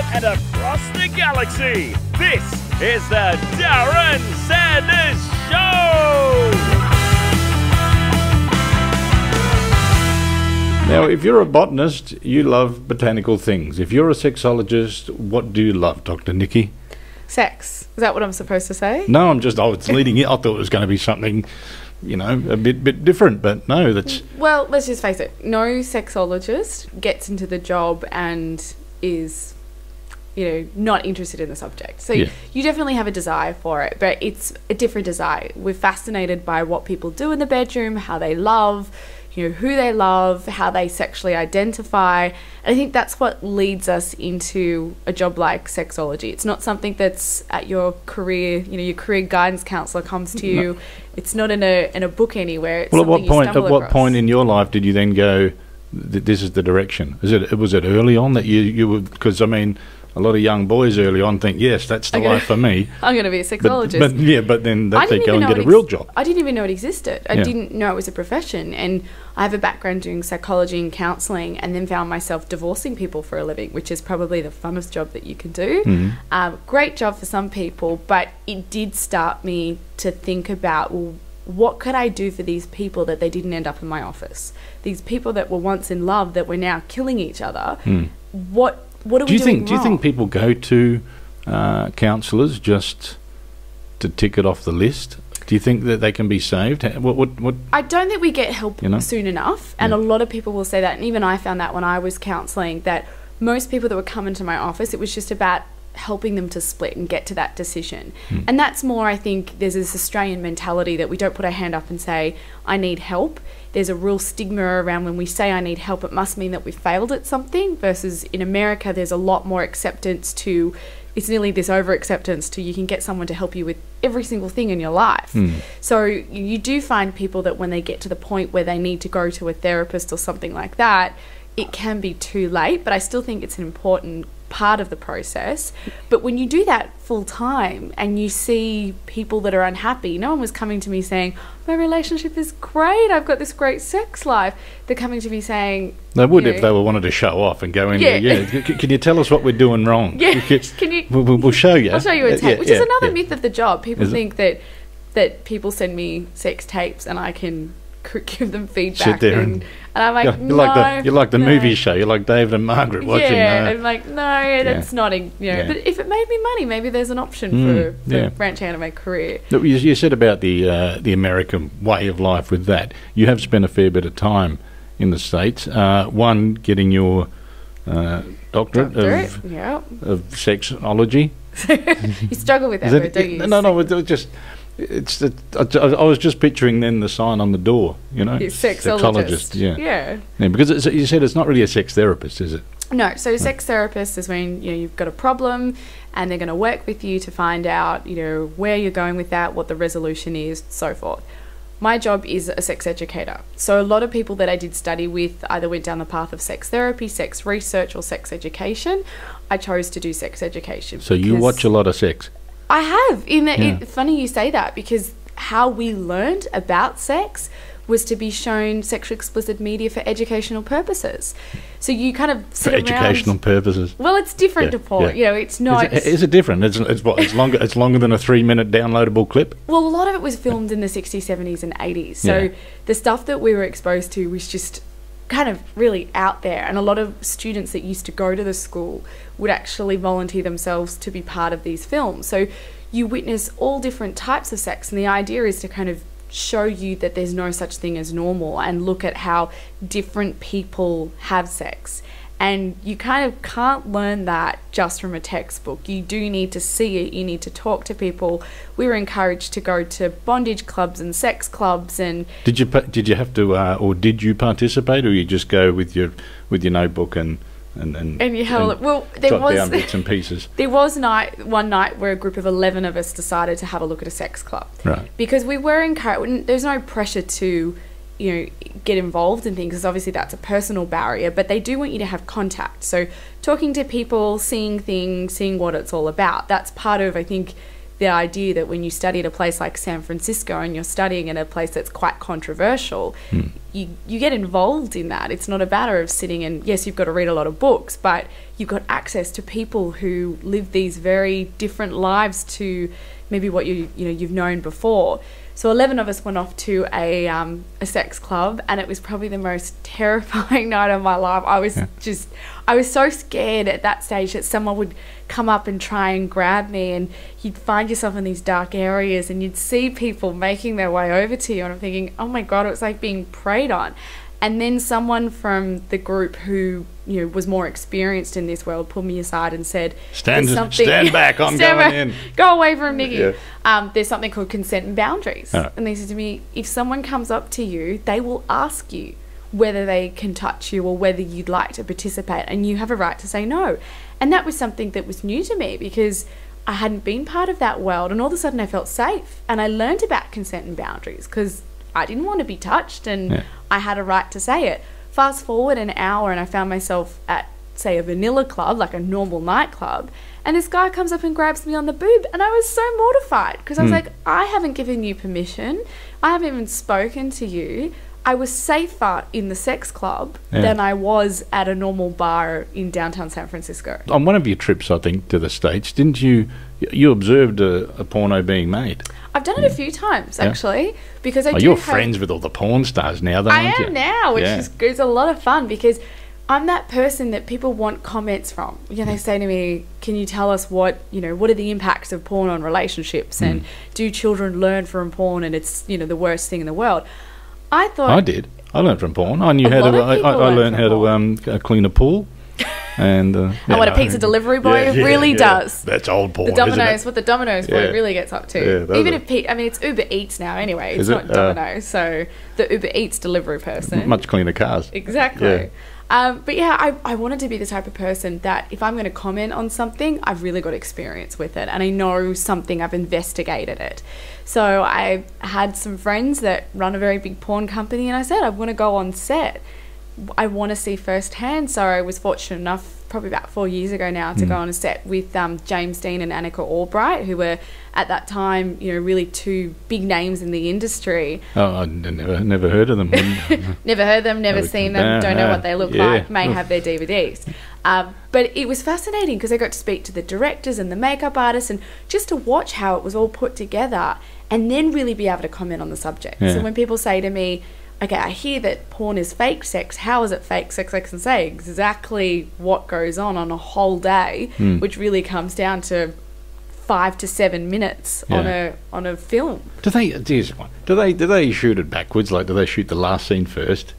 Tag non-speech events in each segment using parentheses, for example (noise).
Australia and across the galaxy. This is the Darren Sanders Show. Now, if you're a botanist, you love botanical things. If you're a sexologist, what do you love, Dr. Nikki? Sex. Is that what I'm supposed to say? No, I'm just, I was leading it. I thought it was going to be something, you know, a bit bit different, but no, that's. Well, let's just face it. No sexologist gets into the job and is, you know, not interested in the subject. So Yeah. you definitely have a desire for it, but it's a different desire. We're fascinated by what people do in the bedroom, how they love, you know, who they love, how they sexually identify. And I think that's what leads us into a job like sexology. It's not something that's at your career, you know, your career guidance counselor comes to you. It's not in a in a book anywhere. It's Well, at what point? At what across. point in your life did you then go? This is the direction. Is it? Was it early on that you you would? Because I mean, a lot of young boys early on think, yes, that's the life for me. (laughs) I'm going to be a But, sexologist. but yeah, but then they go and get a real job. I didn't even know it existed. I Yeah. didn't know it was a profession. And I have a background doing psychology and counselling, and then found myself divorcing people for a living, which is probably the funnest job that you can do. Mhm. Um, great job for some people, but it did start me to think about well, what could I do for these people that they didn't end up in my office? These people that were once in love that were now killing each other. What what are. Do we you doing think? Do you think people go to uh, counsellors just to tick it off the list? Do you think that they can be saved? What? What? what I don't think we get help You know? soon enough. And Yeah. a lot of people will say that. And even I found that when I was counselling, that most people that would come into my office, it was just about helping them to split and get to that decision. Hmm. And that's more, I think, there's this Australian mentality that we don't put our hand up and say, I need help. There's a real stigma around when we say I need help, it must mean that we failed at something. Versus in America, there's a lot more acceptance to, it's nearly this over acceptance to you can get someone to help you with every single thing in your life. Hmm. So you do find people that when they get to the point where they need to go to a therapist or something like that, it can be too late. But I still think it's an important part of the process. But when you do that full time and you see people that are unhappy, no one was coming to me saying, My relationship is great, I've got this great sex life. They're coming to me saying, they would you if they were wanted to show off and go in Yeah. there. Yeah. Can you tell us what we're doing wrong? Yeah. You (laughs) Can you- We'll, we'll- show you. I'll show you a Uh, tape, yeah, which is another yeah. myth of the job. People Is it? think that that people send me sex tapes and I can give them feedback. Sit there and, and- and I'm like, You're, no, like the you're like the no." movie show. You're like David and Margaret watching. yeah, uh, I'm like, no, that's not, a, you know. Yeah. But if it made me money, maybe there's an option Mm, for, for yeah. branching out of my career. Look, you, you said about the uh, the American way of life with that. You have spent a fair bit of time in the states. Uh, one, getting your uh, doctorate, Doctorate, of yeah. of sexology. (laughs) You struggle with that, word, it- don't you? No, no, just it's. The, I, I was just picturing then the sign on the door. You know, Sexologist. Yeah. Yeah. Yeah, because it's, you said it's not really a sex therapist, is it? No, so sex therapist is when you know you've got a problem, and they're going to work with you to find out you know where you're going with that, what the resolution is, so forth. My job is a sex educator. So a lot of people that I did study with either went down the path of sex therapy, sex research, or sex education. I chose to do sex education. So you watch a lot of sex. I have. In the, Yeah. it, funny you say that because how we learned about sex was to be shown sexually explicit media for educational purposes. So you kind of For around- educational purposes. Well, it's different Yeah, to Paul. yeah. You know, it's not. Is it, is it different? It's, it's what? It's longer. It's longer than a three-minute downloadable clip. well, a lot of it was filmed in the 60s, 70s, and 80s. So Yeah. the stuff that we were exposed to was just kind of really out there. And a lot of students that used to go to the school would actually volunteer themselves to be part of these films. So you witness all different types of sex. And the idea is to kind of show you that there's no such thing as normal and look at how different people have sex. And you kind of can't learn that just from a textbook. You do need to see it, you need to talk to people. We were encouraged to go to bondage clubs and sex clubs and Did you did you have to uh, or did you participate or you just go with your with your notebook and and and, and you held it. Well, there was down bits and pieces? (laughs) there was night one night where a group of 11 of us decided to have a look at a sex club. Right. because we were encouraged. There's no pressure to, you know, get involved in things because obviously that's a personal barrier. But they do want you to have contact. So talking to people, seeing things, seeing what it's all about. That's part of I think the idea that when you study at a place like San Francisco and you're studying in a place that's quite controversial, hmm. you, you get involved in that. It's not a matter of sitting and, yes, you've got to read a lot of books, but you've got access to people who live these very different lives to maybe what you, you know, you've known before. So 11 of us went off to a, um, a sex club, and it was probably the most (laughs) terrifying night of my life. I was just, I was so scared at that stage that someone would come up and try and grab me, and you'd find yourself in these dark areas, and you'd see people making their way over to you, and I'm thinking, oh my god, it was like being preyed on. And then someone from the group who you know was more experienced in this world pulled me aside and said, Stand- something- stand (laughs) back, I'm Stand going back. in." Go away from Nikki. Yeah. Um, there's something called consent and boundaries. Oh. And they said to me, if someone comes up to you, they will ask you whether they can touch you or whether you'd like to participate, and you have a right to say no. And that was something that was new to me because I hadn't been part of that world, and all of a sudden I felt safe, and I learned about consent and boundaries because I didn't want to be touched, and Yeah. I had a right to say it. Fast forward an hour, and I found myself at, say, a vanilla club, like a normal nightclub, and this guy comes up and grabs me on the boob, and I was so mortified because I was Hmm. like, I haven't given you permission, I haven't even spoken to you. I was safer in the sex club Yeah. than I was at a normal bar in downtown San Francisco. On one of your trips, I think, to the States, didn't you? You observed a, a porno being made. I've done it a few times Yeah. actually because I Oh, you're friends with all the porn stars now, though, I am you? now, which Yeah. is is a lot of fun because I'm that person that people want comments from. You know, they say to me, "Can you tell us what you know? What are the impacts of porn on relationships? Hmm. And do children learn from porn? And it's you know the worst thing in the world." I thought I did. I learned from porn. I knew how to. I, I, I learned how to um, clean a pool. And uh, And what a pizza delivery boy really does. That's old porn. the Domino's, what the Domino's boy really gets up to. Yeah, Even if Pe- I mean it's Uber Eats now anyway. It's Is it? not Uh, Domino's, so the Uber Eats delivery person. Much cleaner cars. Exactly. Yeah. Um, but yeah, I, I wanted to be the type of person that if I'm going to comment on something, I've really got experience with it and I know something, I've investigated it. So I had some friends that run a very big porn company and I said, I want to go on set. I want to see firsthand. So I was fortunate enough, probably about four years ago now, to go on a set with um, James Deen and Annika Albrite, who were at that time, you know, really two big names in the industry. Oh, I never, never heard of them. (laughs) (laughs) Never heard them, never Never- seen them, no, don't know no. what they look Yeah. like, may have their DVDs. Um, but it was fascinating because I got to speak to the directors and the makeup artists and just to watch how it was all put together and then really be able to comment on the subject. Yeah. So when people say to me, okay, I hear that porn is fake sex, how is it fake sex? I can say exactly what goes on on a whole day, Hmm. which really comes down to five to seven minutes on a on a film. do they? Here's one. Do they? Do they shoot it backwards? Like, do they shoot the last scene first?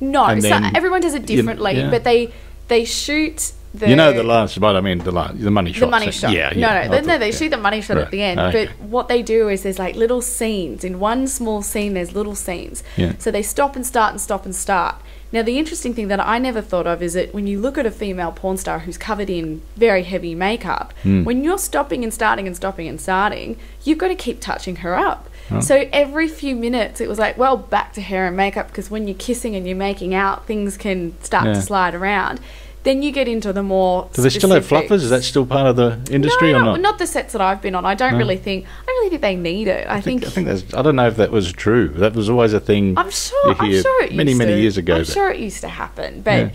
No, so then everyone does it you- differently, yeah. but they they shoot the you know the last, but I mean the last, the money shot. the money shot. Yeah, no, yeah. no, they, no, thought- they yeah. shoot the money shot Right, at the end. okay. But what they do is there's like little scenes in one small scene. There's little scenes. Yeah. So they stop and start and stop and start. Now the interesting thing that I never thought of is that when you look at a female porn star who's covered in very heavy makeup, Hmm. when you're stopping and starting and stopping and starting, you've got to keep touching her up. Oh. So every few minutes, it was like, well, back to hair and makeup because when you're kissing and you're making out, things can start Yeah. to slide around. Then you get into the more. Do they still have fluffers? Is that still part of the industry no, or no, not? not the sets that I've been on. I don't No. really think. I don't really think they need it. I, I think, think. I think that's. I don't know if that was true. That was always a thing. I'm sure. I'm sure it many used many to. years ago. I'm that- sure it used to happen, but.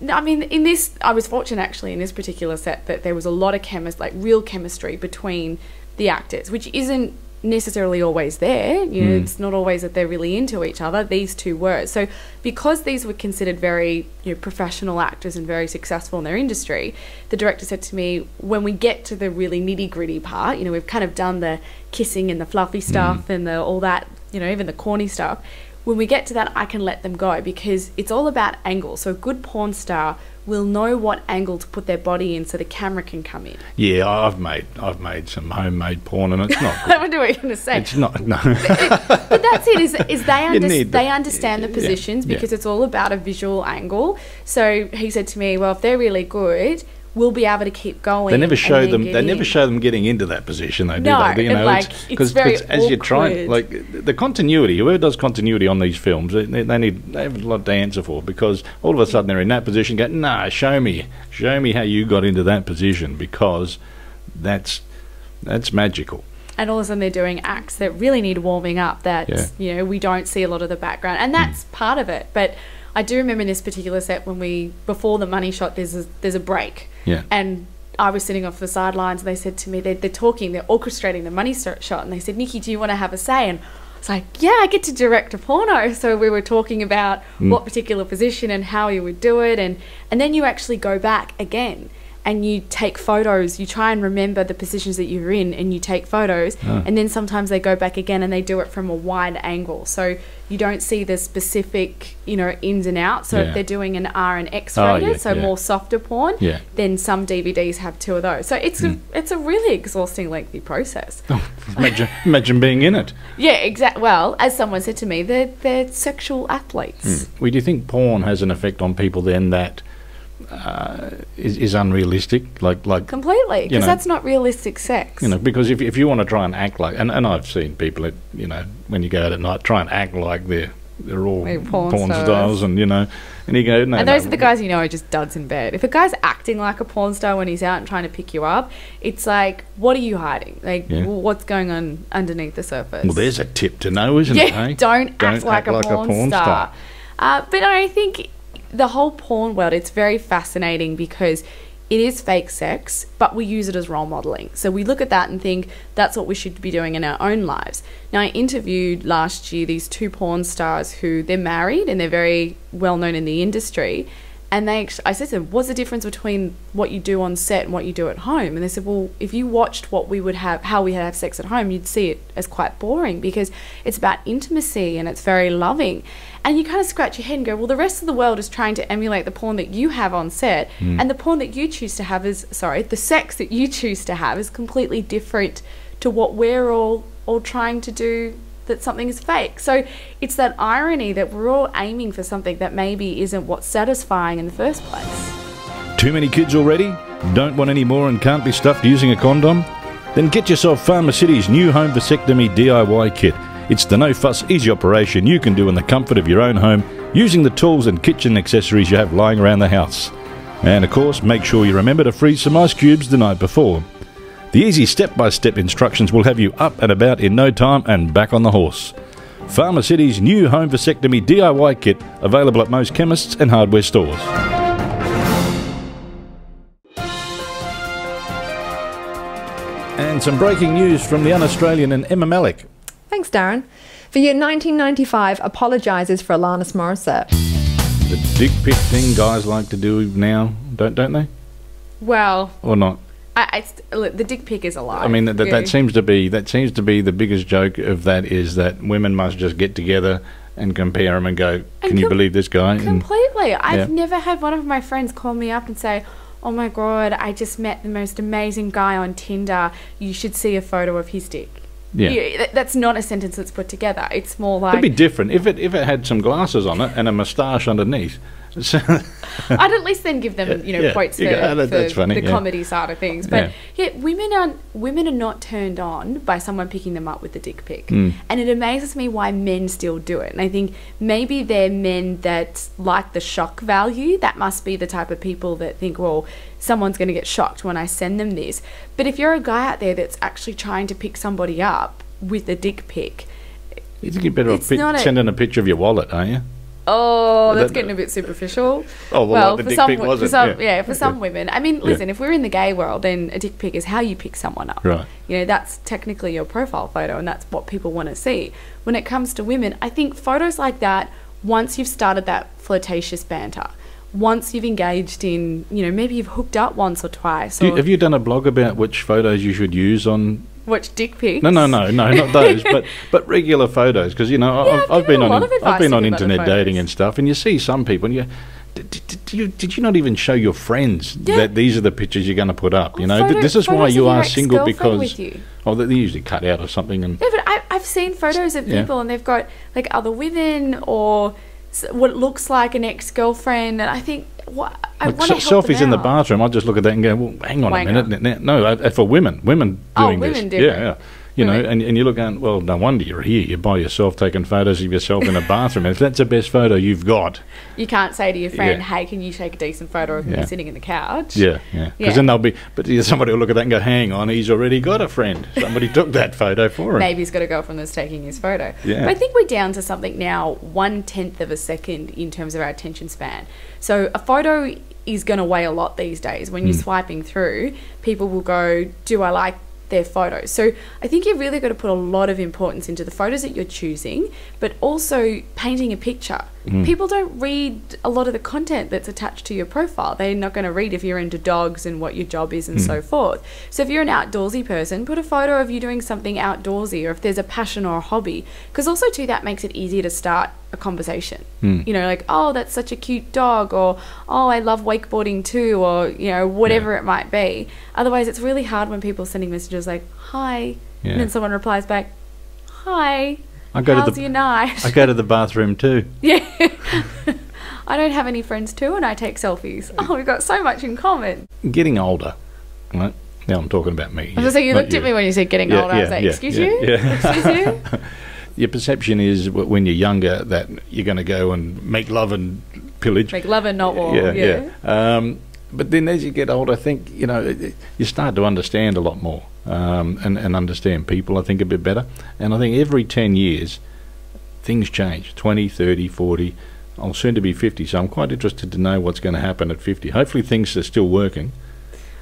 no, I mean, in this, I was fortunate actually in this particular set that there was a lot of chemist, like real chemistry between the actors, which isn't necessarily always there. You know, Mm. it's not always that they're really into each other. These two were. So, because these were considered very you know, professional actors and very successful in their industry, the director said to me, when we get to the really nitty gritty part, you know, we've kind of done the kissing and the fluffy stuff and the all that, you know, even the corny stuff. When we get to that, I can let them go because it's all about angle. So, a good porn star will know what angle to put their body in so the camera can come in. Yeah, I've made I've made some homemade porn and it's not. (laughs) I wonder what you're going to say. it's not. No. but that's it. Is, is they (laughs) under, they understand the positions yeah. because it's all about a visual angle. So he said to me, "Well, if they're really good, we'll be able to keep going." They never show them. They never in." show them getting into that position. Though, do No, they? You know, like, it's because very as you're trying, like the continuity. Whoever does continuity on these films, they, they need they have a lot to answer for because all of a sudden they're in that position. Go, nah, show me, show me how you got into that position because that's That's magical. and all of a sudden they're doing acts that really need warming up that Yeah. you know we don't see a lot of the background and that's hmm. part of it but i do remember in this particular set when we before the money shot there's a, there's a break. Yeah. and i was sitting off the sidelines and they said to me they're, they're talking they're orchestrating the money shot. And they said nikki do you want to have a say? And I was like, yeah, I get to direct a porno. (laughs) So we were talking about mm. what particular position and how you would do it, and and then you actually go back again and you take photos. You try and remember the positions that you're in, and you take photos. Ah. And then sometimes they go back again and they do it from a wide angle, so you don't see the specific, you know, ins and outs. So Yeah. if they're doing an R and X Oh, rated, yeah, so yeah. more softer porn, then some DVDs have two of those. So it's a hmm. it's a really exhausting, lengthy process. (laughs) Imagine, imagine being in it. Yeah, exact. Well, as someone said to me, they're they're sexual athletes. Hmm. Well, do you think porn has an effect on people then that uh, is, is unrealistic? Like, like Completely, You because know- that's not realistic sex. you know, because if if you want to try and act like, and, and I've seen people, at, you know, when you go out at night, try and act like they're they're all porn porn, stars. stars, and you know, and you go, no, and those no, are the guys you know are just duds in bed. If a guy's acting like a porn star when he's out and trying to pick you up, it's like, what are you hiding? Like, Yeah. what's going on underneath the surface? Well, there's a tip to know, isn't yeah, it? hey? (laughs) don't, act, like, a porn, star. Uh, but I think the whole porn world, it's very fascinating because it is fake sex, but we use it as role modeling. So we look at that and think that's what we should be doing in our own lives. Now, I interviewed last year these two porn stars who they're married and they're very well known in the industry. And they, I said to them, "What's the difference between what you do on set and what you do at home?" And they said, "Well, if you watched what we would have, how we have sex at home, you'd see it as quite boring because it's about intimacy and it's very loving." And you kind of scratch your head and go, "Well, the rest of the world is trying to emulate the porn that you have on set, hmm. and the porn that you choose to have is sorry, the sex that you choose to have is completely different to what we're all all trying to do." That something is fake. So it's that irony that we're all aiming for something that maybe isn't what's satisfying in the first place. Too many kids already? Don't want any more and can't be stuffed using a condom? Then get yourself Pharma City's new home vasectomy DIY kit. It's the no fuss, easy operation you can do in the comfort of your own home using the tools and kitchen accessories you have lying around the house. And of course, make sure you remember to freeze some ice cubes the night before. The easy step by step instructions will have you up and about in no time and back on the horse. Pharma City's new home vasectomy DIY kit available at most chemists and hardware stores. And some breaking news from the un Australian and Emma Malik. Thanks, Darren. For year 1995 apologises for Alanis Morissette. The dick pic thing guys like to do now, don't don't they? Well, Or not? I, I st- look, the dick pic is a lie. I mean that, that, Yeah. that seems to be that seems to be the biggest joke of that is that women must just get together and compare them and go, can you com- believe this guy? And- Completely. I've Yeah. never had one of my friends call me up and say, "Oh my god, I just met the most amazing guy on Tinder. You should see a photo of his dick." Yeah. You- that's not a sentence that's put together. It's more like It'd be different if it if it had some glasses on it and a moustache underneath. I'd at least then give them, you know, Yeah, quotes for, go, "Oh, that- for funny," the yeah. comedy side of things. But yeah. women are women are not turned on by someone picking them up with a dick pic, Mm. and it amazes me why men still do it. And I think maybe they're men that like the shock value. That must be the type of people that think, well, someone's going to get shocked when I send them this. But if you're a guy out there that's actually trying to pick somebody up with a dick pic, you think you're better off It's pic- not a- sending a picture of your wallet, aren't you? Oh, that's getting a bit superficial. Oh, well, like the for some, for some, yeah. yeah. for some Yeah. women. I mean, Yeah. listen, if we're in the gay world, then a dick pic is how you pick someone up. Right. You know, that's technically your profile photo, and that's what people want to see. When it comes to women, I think photos like that, once you've started that flirtatious banter, once you've engaged in, you know, maybe you've hooked up once or twice, Do you- have you done a blog about which photos you should use on watch dick pics. No, no, no, no, not (laughs) those, but but regular photos because you know Yeah, I've, I've been on I've been on people about the internet dating and stuff, and you see some people, and you. Did, did, you did you not even show your friends Yeah. that these are the pictures you're going to put up? You know, photo- this is why you are single because you. oh, they they usually cut out or something, and Yeah, but I, I've seen photos of Yeah. people and they've got like other women or what looks like an ex girlfriend, and I think what I like want to se- help selfies in the bathroom. I just look at that and go, well, hang on Wanker. a minute. No, uh, for women, women Oh, doing women this, do yeah, it. yeah. You know, Right. and, and you look at, well, no wonder you're here. You're by yourself taking photos of yourself in a bathroom. if that's the best photo you've got, You can't say to your friend, Yeah. "Hey, can you take a decent photo of Yeah. me sitting in the couch?" yeah, yeah. Because Yeah. then they'll be, but somebody will look at that and go, hang on, he's already got a friend. Somebody took that photo for him. Maybe he's got a girlfriend that's taking his photo. Yeah. But I think we're down to something now one tenth of a second in terms of our attention span. So a photo is going to weigh a lot these days. When you're hmm. swiping through, people will go, "Do I like?" Their photos. So I think you've really got to put a lot of importance into the photos that you're choosing, but also painting a picture. Hmm. People don't read a lot of the content that's attached to your profile. They're not going to read if you're into dogs and what your job is and Hmm. so forth. So if you're an outdoorsy person, put a photo of you doing something outdoorsy or if there's a passion or a hobby. Because also, too, that makes it easier to start a conversation. Hmm. You know, like, oh, that's such a cute dog, or oh, I love wakeboarding too, or, you know, whatever it might be. Otherwise, it's really hard when people are sending messages like, hi, Yeah. and then someone replies back, hi. I go How's to the your night? I go to the bathroom too. (laughs) Yeah. (laughs) I don't have any friends too, and I take selfies. Oh, we've got so much in common. Getting older, right? Now I'm talking about me. I was gonna say, you looked at me when you said getting Yeah, older. I was like, yeah, excuse yeah, you? yeah. Excuse you? (laughs) Your perception is when you're younger that you're going to go and make love and pillage. Make love and not war. yeah, Yeah. yeah. Um, but then as you get older, I think you know you start to understand a lot more um, and, and understand people. I think a bit better. And I think every ten years, things change. 20, 30, 40. I'll soon to be 50, so I'm quite interested to know what's going to happen at 50. Hopefully, things are still working.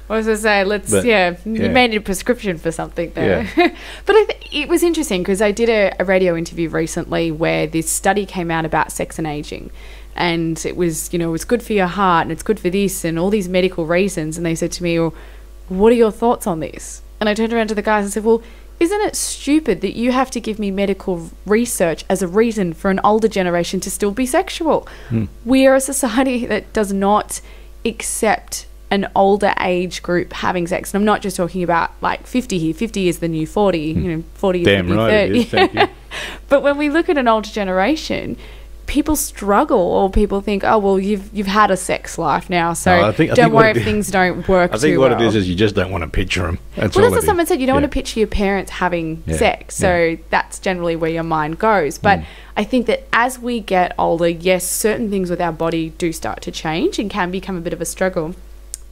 I was going to say, let's, But, yeah, yeah. you need a prescription for something there. (laughs) but I th- it was interesting because I did a, a radio interview recently where this study came out about sex and aging. And it was, you know, it's good for your heart and it's good for this and all these medical reasons. And they said to me, well, what are your thoughts on this? And I turned around to the guys and said, well, isn't it stupid that you have to give me medical research as a reason for an older generation to still be sexual? Hmm. We are a society (laughs) that does not accept an older age group having sex. And I'm not just talking about like 50 here. 50 is the new 40. Hmm. You know, 40 is the new right 30. it is. Thank you. (laughs) but when we look at an older generation, people struggle or people think, oh, well, you've you've had a sex life now, so No, I think- I don't worry if is- things don't work I think what well. it is is you just don't want to picture them. That's Well, that's what is. someone said. You don't Yeah. want to picture your parents having Yeah, sex. So that's generally where your mind goes. But Mm. I think that as we get older, yes, certain things with our body do start to change and can become a bit of a struggle.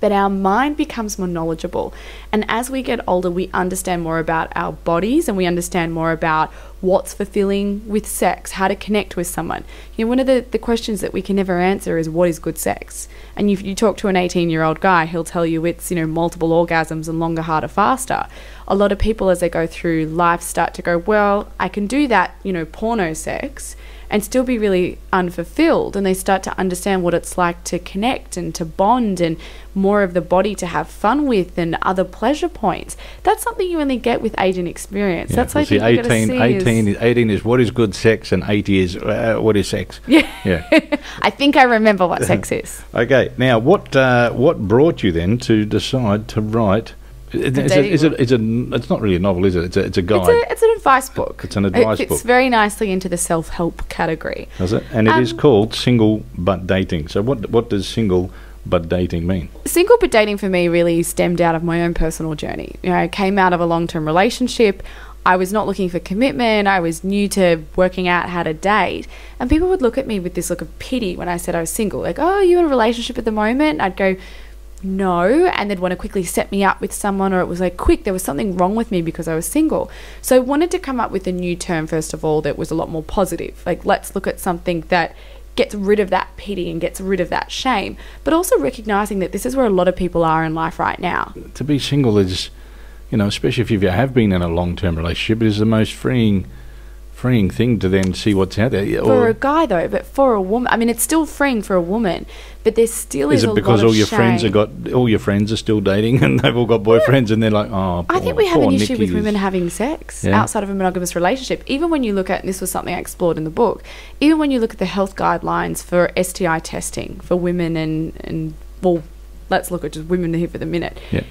But our mind becomes more knowledgeable. And as we get older, we understand more about our bodies and we understand more about what's fulfilling with sex, how to connect with someone. You know, one of the, the questions that we can never answer is what is good sex? And if you talk to an 18 year old guy, he'll tell you it's, you know, multiple orgasms and longer, harder, faster. A lot of people, as they go through life, start to go, well, I can do that, you know, porno sex and still be really unfulfilled. And they start to understand what it's like to connect and to bond and more of the body to have fun with and other pleasure points. That's something you only get with age and experience. Yeah, That's well, I see, you've got to 18, see 18, is- is, 18 is what is good sex and 80 is uh, what is sex. Yeah. Yeah. (laughs) I think I remember what sex is. (laughs) Okay. Now, what uh, what brought you then to decide to write? Is, is, it, is, it, is it? It's not really a novel, is it? It's a, it's a guide. It's, it's an advice book. It's an advice it fits book. very nicely into the self help category. Does it? And it is Um, called single but dating. So, what what does single but dating mean? single but dating for me really stemmed out of my own personal journey. You know, I came out of a long term relationship. I was not looking for commitment. I was new to working out how to date. And people would look at me with this look of pity when I said I was single. Like, oh, are you in a relationship at the moment? I'd go, no. And they'd want to quickly set me up with someone, or it was like, quick, there was something wrong with me because I was single. So I wanted to come up with a new term, first of all, that was a lot more positive. Like, let's look at something that gets rid of that pity and gets rid of that shame, but also recognizing that this is where a lot of people are in life right now. To be single is, you know, especially if you have been in a long term relationship, it is the most freeing, freeing thing to then see what's out there. Yeah, For a guy, though, but for a woman, I mean, it's still freeing for a woman, but there still is, is a it because lot all of your friends have got all your friends are still dating and they've all got boyfriends and they're like, oh, I think we have an poor issue Nikki with women having sex Yeah. outside of a monogamous relationship. Even when you look at, and this was something I explored in the book, even when you look at the health guidelines for STI testing for women and, and well, let's look at just women here for the minute. Yeah.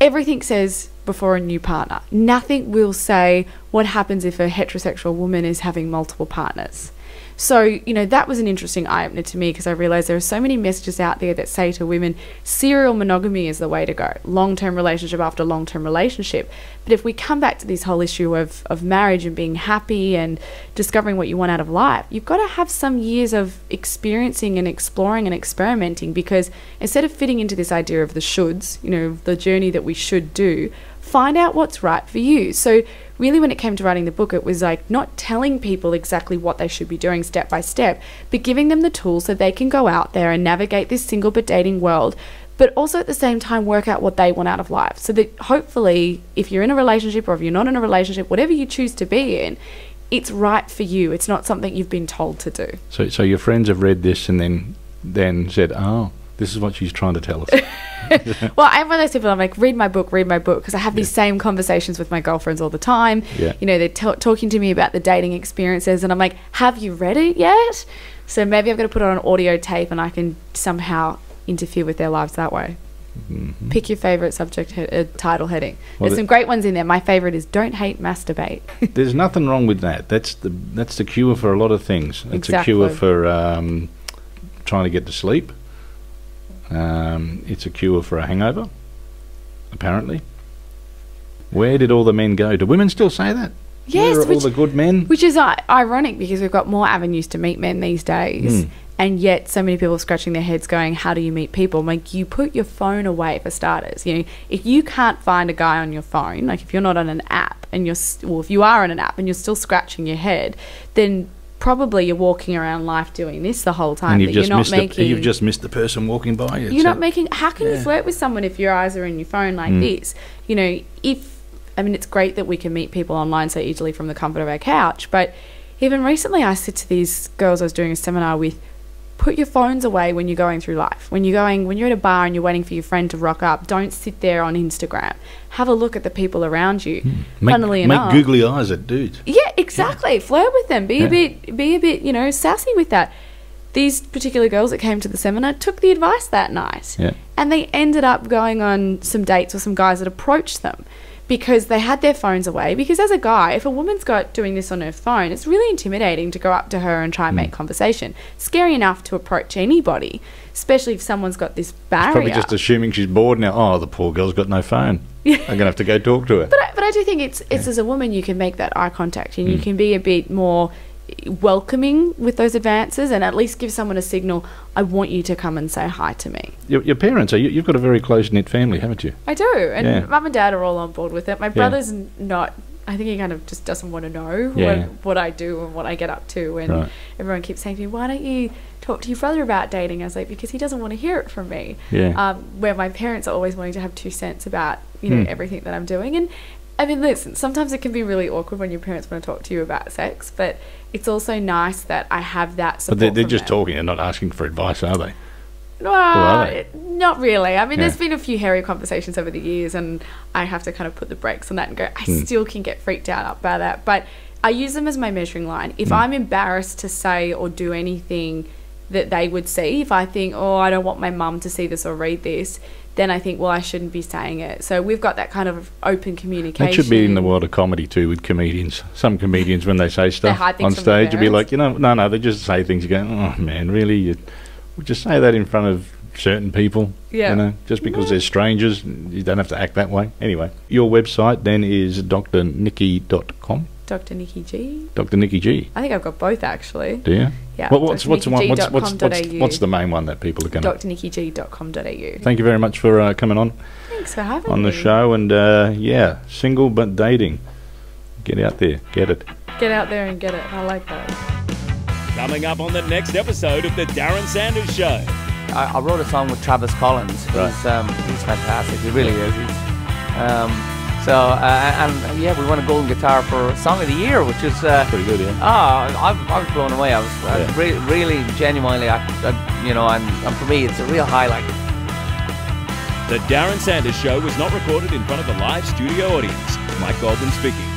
Everything says before a new partner. Nothing will say what happens if a heterosexual woman is having multiple partners. So, you know, that was an interesting eye opener to me because I realized there are so many messages out there that say to women, serial monogamy is the way to go, long term relationship after long term relationship. But if we come back to this whole issue of, of marriage and being happy and discovering what you want out of life, you've got to have some years of experiencing and exploring and experimenting because instead of fitting into this idea of the shoulds, you know, the journey that we should do, find out what's right for you. So, really, when it came to writing the book, it was like not telling people exactly what they should be doing step by step, but giving them the tools so they can go out there and navigate this single but dating world. But also at the same time, work out what they want out of life. So that hopefully, if you're in a relationship or if you're not in a relationship, whatever you choose to be in, it's right for you. It's not something you've been told to do. So, so your friends have read this and then then said, "Oh, this is what she's trying to tell us." (laughs) (laughs) well, I'm one of those people. I'm like, read my book, read my book, because I have these same conversations with my girlfriends all the time. Yeah. You know, they're t- talking to me about the dating experiences, and I'm like, have you read it yet? So maybe I'm going to put it on an audio tape, and I can somehow interfere with their lives that way. Pick your favorite subject he- uh, title heading. Well, There's the- some great ones in there. My favorite is "Don't Hate, Masturbate." (laughs) There's nothing wrong with that. That's the that's the cure for a lot of things. It's a cure for um, trying to get to sleep. Um, it's a cure for a hangover. Apparently. Where did all the men go? Do women still say that? Yes, Where are all the good men? Which is uh, ironic because we've got more avenues to meet men these days. Mm. And yet, so many people are scratching their heads going, How do you meet people? Like, you put your phone away for starters. You know, if you can't find a guy on your phone, like if you're not on an app and you're, well, if you are on an app and you're still scratching your head, then probably you're walking around life doing this the whole time. and you've you're not missed making. the, you've just missed the person walking by. It's You're not making. How can you Yeah. flirt with someone if your eyes are in your phone like Mm. this? You know, if I mean, it's great that we can meet people online so easily from the comfort of our couch. But even recently, I said to these girls I was doing a seminar with, put your phones away when you're going through life. When you're going, when you're at a bar and you're waiting for your friend to rock up, don't sit there on Instagram. Have a look at the people around you. Hmm. make, Funnily make enough, googly eyes at dudes. yeah, exactly. Flirt with them. Be Yeah. a bit, be a bit, you know, sassy with that. These particular girls that came to the seminar took the advice that night, Yeah. and they ended up going on some dates with some guys that approached them because they had their phones away. Because as a guy, if a woman's got doing this on her phone, it's really intimidating to go up to her and try and Mm. make conversation. Scary enough to approach anybody, especially if someone's got this barrier. Probably just assuming she's bored now. Oh, the poor girl's got no phone. I'm going to have to go talk to her. But I, but I do think it's it's as a woman you can make that eye contact and you can be a bit more welcoming with those advances and at least give someone a signal I want you to come and say hi to me. Your, your parents, are you, you've got a very close knit family, haven't you? I do, and Yeah. mum and dad are all on board with it. My brother's n- not. I think he kind of just doesn't want to know Yeah. what, what I do and what I get up to. And Right. everyone keeps saying to me, "Why don't you talk to your brother about dating?" I was like, "Because he doesn't want to hear it from me." Yeah. Um, where my parents are always wanting to have two cents about you know Hmm. everything that I'm doing, and I mean, listen, sometimes it can be really awkward when your parents want to talk to you about sex, but it's also nice that I have that support. But they're, they're just them. talking and not asking for advice, are they? Well, are they? not really. I mean, Yeah. there's been a few hairy conversations over the years, and I have to kind of put the brakes on that and go, I Hmm. still can get freaked out by that. But I use them as my measuring line. If Hmm. I'm embarrassed to say or do anything that they would see, if I think, oh, I don't want my mum to see this or read this, then I think, well, I shouldn't be saying it. So we've got that kind of open communication. That should be in the world of comedy too with comedians. Some comedians, when they say stuff things on stage, you'd be like, you know, no, no, they just say things. You go, oh man, really? You would just say that in front of certain people? Yeah. You know, just because mm. they're strangers, you don't have to act that way. Anyway, your website then is drnikki.com. Dr. Nikki G. Dr. Nikki G. I think I've got both actually. Do you? Yeah. Well, what's what's the one? What's what's, what's, what's the main one that people are going to? drnikkig.com.au. Thank you very much for uh, coming on Thanks for having on me. the show, and uh, yeah, single but dating. Get out there, get it. Get out there and get it. I like that. Coming up on the next episode of The Darren Sanders Show. I, I wrote a song with Travis Collins. Right. He's um, he's fantastic. He really is. He's, um, so uh, and yeah, we won a golden guitar for song of the year, which is uh, Pretty good, yeah. ah, I, I was blown away. I was, I was Yeah. re- really genuinely, I, I, you know, and, and for me, it's a real highlight. The Darren Sanders Show was not recorded in front of a live studio audience. Mike Goldman speaking.